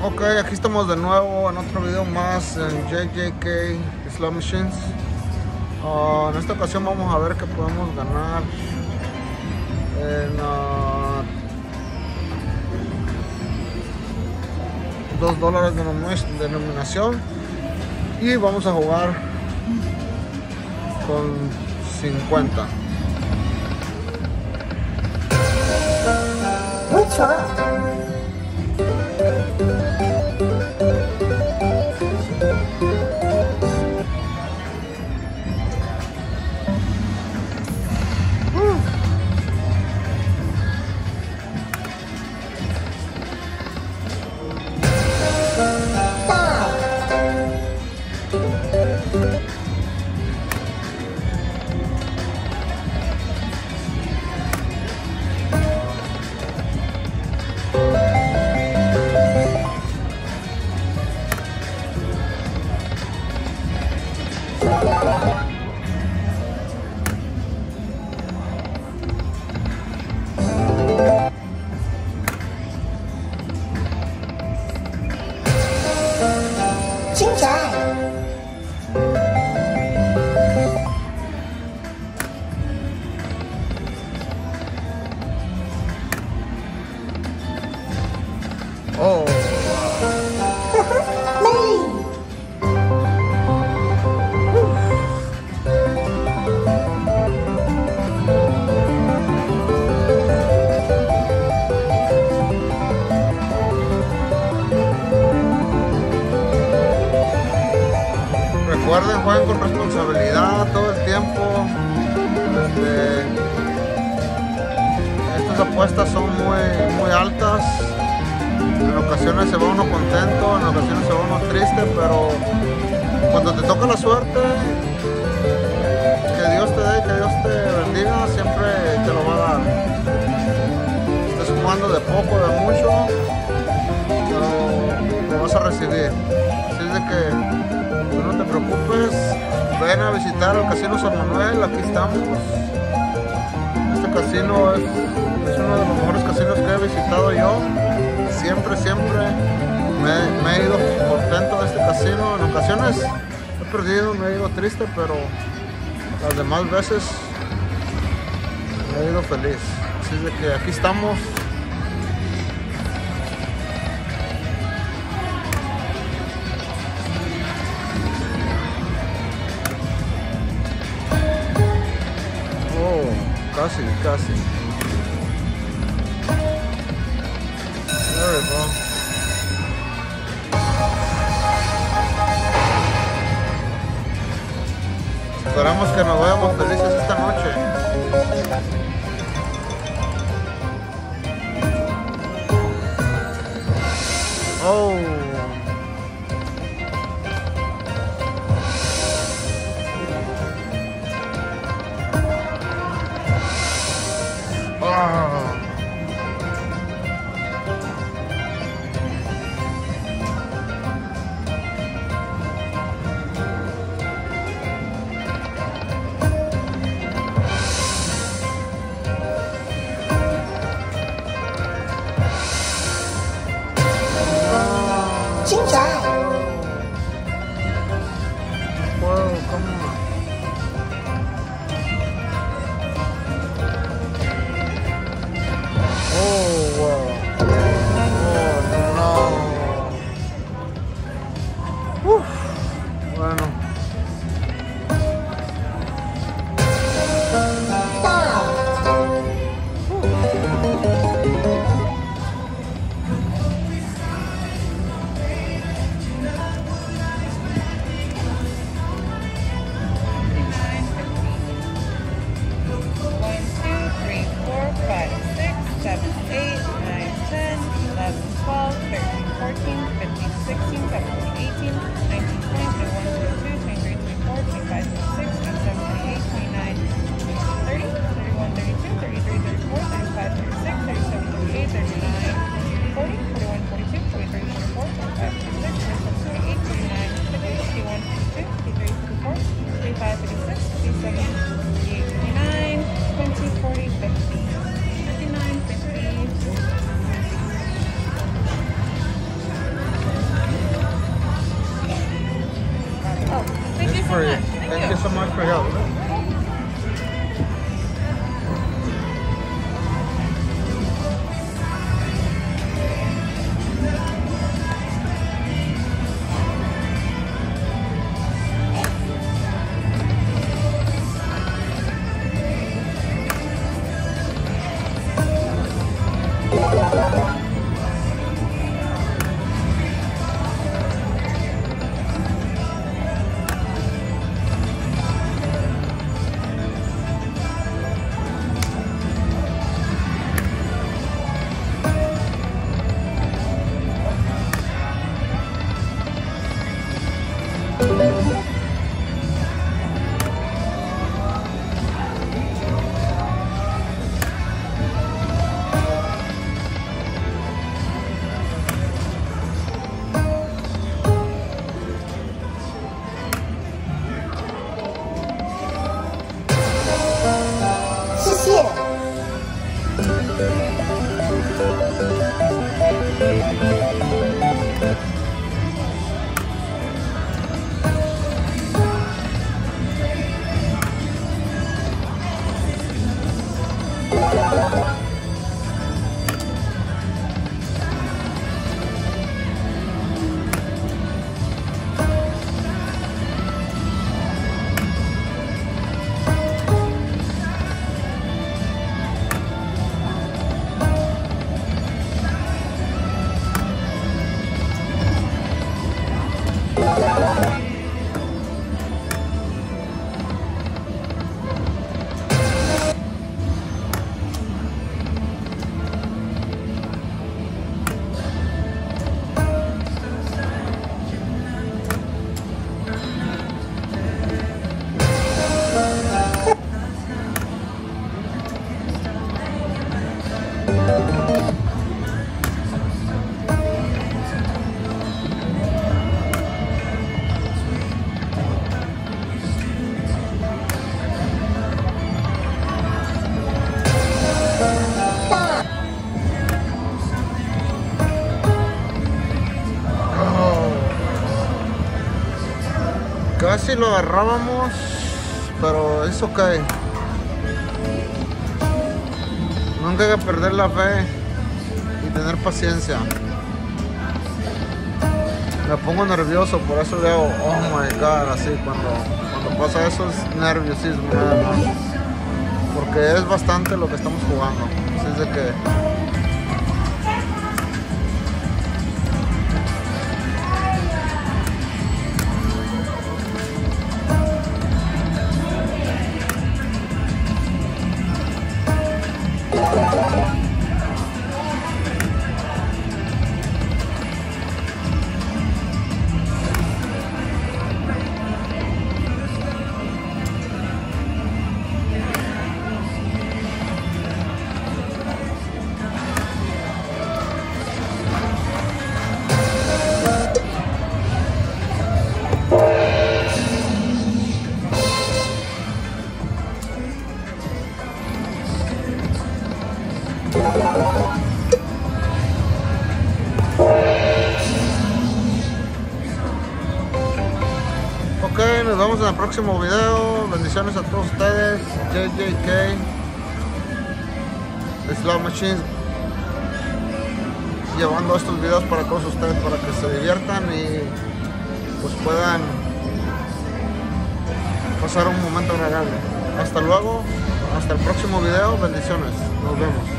Ok, aquí estamos de nuevo en otro video más en JJK Slot Machines. Uh, en esta ocasión vamos a ver qué podemos ganar en uh, 2 dólares de denominación y vamos a jugar con 50. Mucho. Recuerden, jueguen con responsabilidad todo el tiempo. Este, estas apuestas son muy, muy altas. En ocasiones se va uno contento, en ocasiones se va uno triste, pero cuando te toca la suerte, que Dios te dé, que Dios te bendiga, siempre te lo va a dar. Estés jugando de poco, de mucho, pero lo vas a recibir. Así es de que ven a visitar el Casino San Manuel, aquí estamos. Este casino es, uno de los mejores casinos que he visitado yo. Siempre, siempre me, he ido contento de este casino. En ocasiones he perdido, me he ido triste, pero las demás veces me he ido feliz. Así es de que aquí estamos casi, casi. There we go. Esperamos que nos vayamos felices esta noche. Oh. Watch come on. Oh, oh no. Casi lo agarrábamos, pero es ok. Nunca hay que perder la fe y tener paciencia. Me pongo nervioso, por eso hago, oh my god, así cuando, cuando pasa eso es nerviosismo. Porque es bastante lo que estamos jugando. Así es de que Ok, nos vemos en el próximo video. Bendiciones a todos ustedes. JJK. Slot Machines. Llevando estos videos para todos ustedes para que se diviertan y pues puedan pasar un momento agradable. Hasta luego. Hasta el próximo video. Bendiciones. Nos vemos.